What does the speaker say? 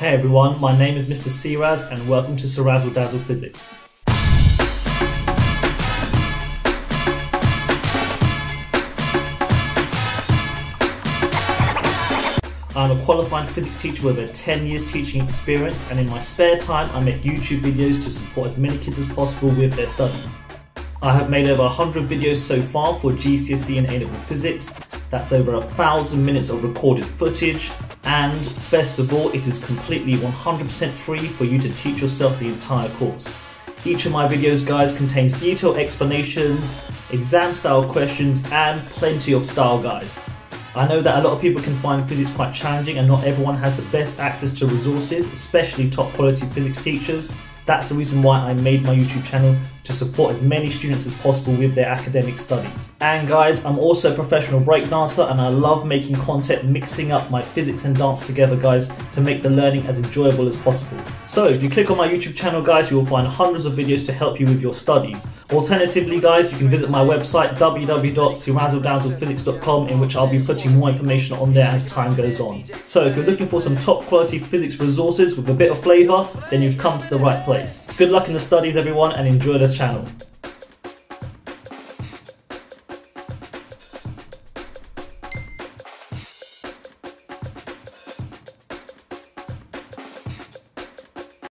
Hey everyone, my name is Mr. Ceeraz and welcome to Ceerazzle Dazzle Physics. I'm a qualified physics teacher with over 10 years teaching experience and in my spare time I make YouTube videos to support as many kids as possible with their studies. I have made over 100 videos so far for GCSE and A-level physics, that's over a thousand minutes of recorded footage and best of all it is completely 100% free for you to teach yourself the entire course. Each of my videos guys contains detailed explanations, exam style questions and plenty of style guides. I know that a lot of people can find physics quite challenging and not everyone has the best access to resources, especially top quality physics teachers. That's the reason why I made my YouTube channel to support as many students as possible with their academic studies. And guys, I'm also a professional breakdancer and I love making content mixing up my physics and dance together guys to make the learning as enjoyable as possible. So if you click on my YouTube channel guys, you will find hundreds of videos to help you with your studies. Alternatively guys, you can visit my website www.ceerazzledazzlephysics.com in which I'll be putting more information on there as time goes on. So if you're looking for some top quality physics resources with a bit of flavour, then you've come to the right place. Good luck in the studies everyone and enjoy the channel.